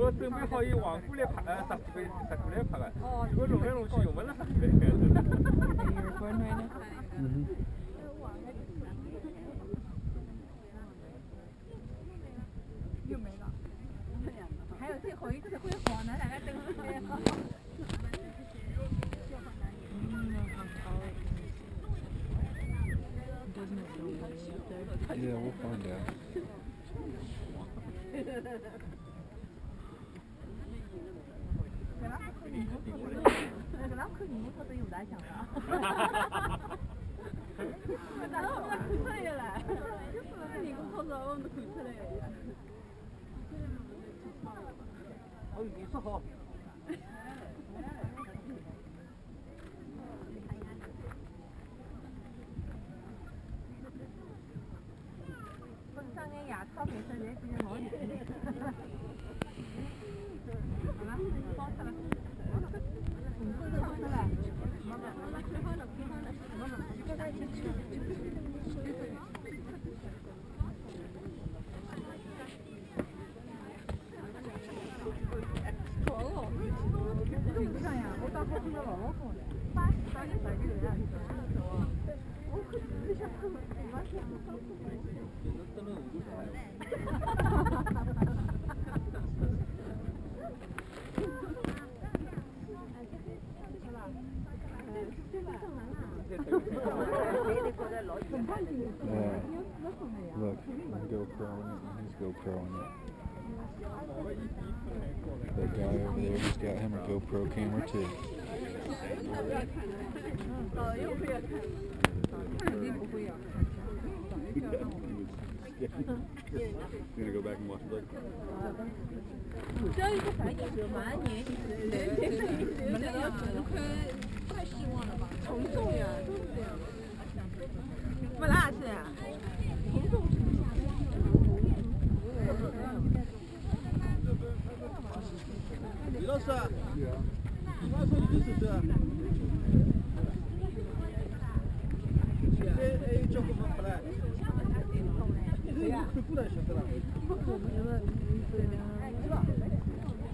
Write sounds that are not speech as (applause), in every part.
我准备好一往过来拍，呃，啥机会啥过来拍 Out. 那个老口音我都有点像了。咱们把口出来了，你跟我们都口出来了。哦，你说好。牙套没事，人比较好点。好了，包出来。嗯，这个包出来。妈妈，妈妈吃好了，吃好了。妈妈，这个一起吃。哦，路上呀，我到好几个老老公了，八十八十岁的 GoPro on it. His GoPro on it. That guy over there just got him a GoPro camera too. 哦，又不要看，肯定不会要看。 You gonna go back and watch it later? 这一个反应是蛮年轻的，没那样，快太失望了吧？从众呀，都是这样。不那是呀，从 (laughs)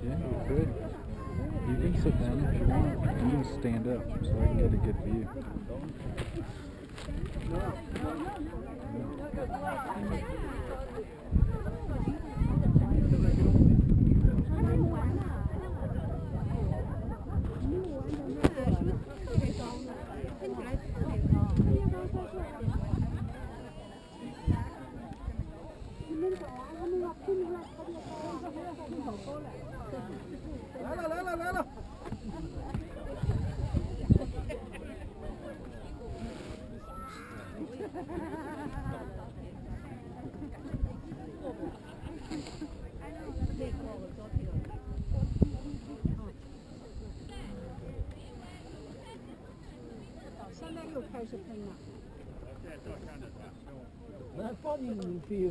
Yeah, you could. You can sit down if you want. You can stand up so I can get a good view. 现在又开始喷了。那报你免费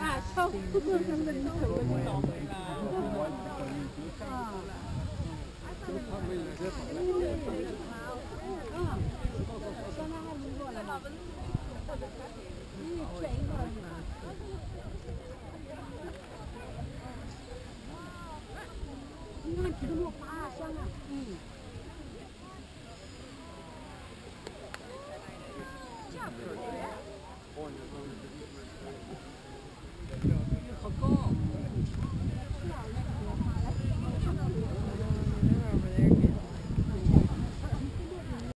啊，超，不过他们都很温柔。啊。嗯，转过来。这个落花啊，香啊。嗯。